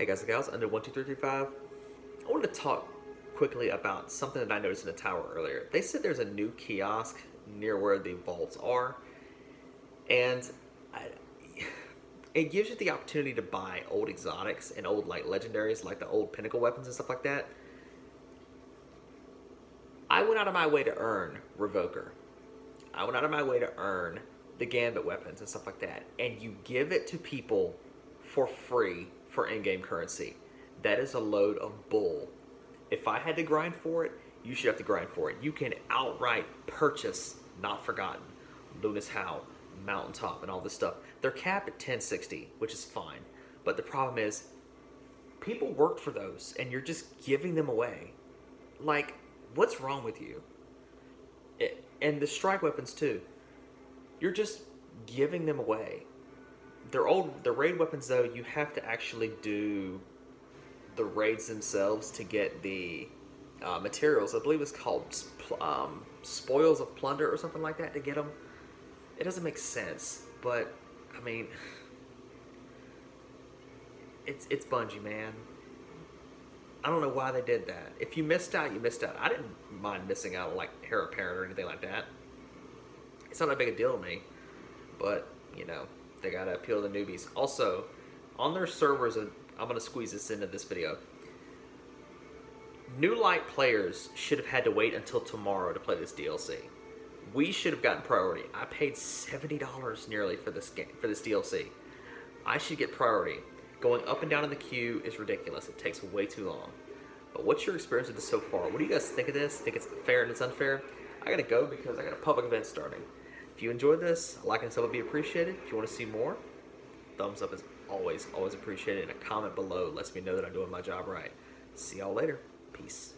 Hey guys and gals, Undead 12335. I wanted to talk quickly about something that I noticed in the tower earlier. They said there's a new kiosk near where the vaults are, and I, it gives you the opportunity to buy old exotics and old like legendaries, like the old pinnacle weapons and stuff like that. I went out of my way to earn Revoker. I went out of my way to earn the Gambit weapons and stuff like that, and you give it to people for free for in-game currency. That is a load of bull. If I had to grind for it, you should have to grind for it. You can outright purchase Not Forgotten, Luna's Howl, Mountaintop, and all this stuff. They're capped at 1060, which is fine. But the problem is, people worked for those, and you're just giving them away. Like, what's wrong with you? It, and the strike weapons too. You're just giving them away. They're old. The raid weapons though, you have to actually do the raids themselves to get the uh, materials. I believe it's called um, spoils of plunder or something like that to get them. It doesn't make sense, but I mean, it's it's Bungie, man. I don't know why they did that. If you missed out, you missed out. I didn't mind missing out on like Heir Apparent or anything like that. It's not that big a deal to me, but you know they gotta appeal to the newbies. Also, on their servers, I'm gonna squeeze this into this video. New light players should have had to wait until tomorrow to play this DLC. We should have gotten priority. I paid seventy dollars nearly for this game for this DLC. I should get priority. Going up and down in the queue is ridiculous. It takes way too long. But what's your experience with this so far? What do you guys think of this? Think it's fair and it's unfair? I gotta go because I got a public event starting. If you enjoyed this, a like and sub would be appreciated. If you want to see more, thumbs up is always, always appreciated. And a comment below lets me know that I'm doing my job right. See y'all later. Peace.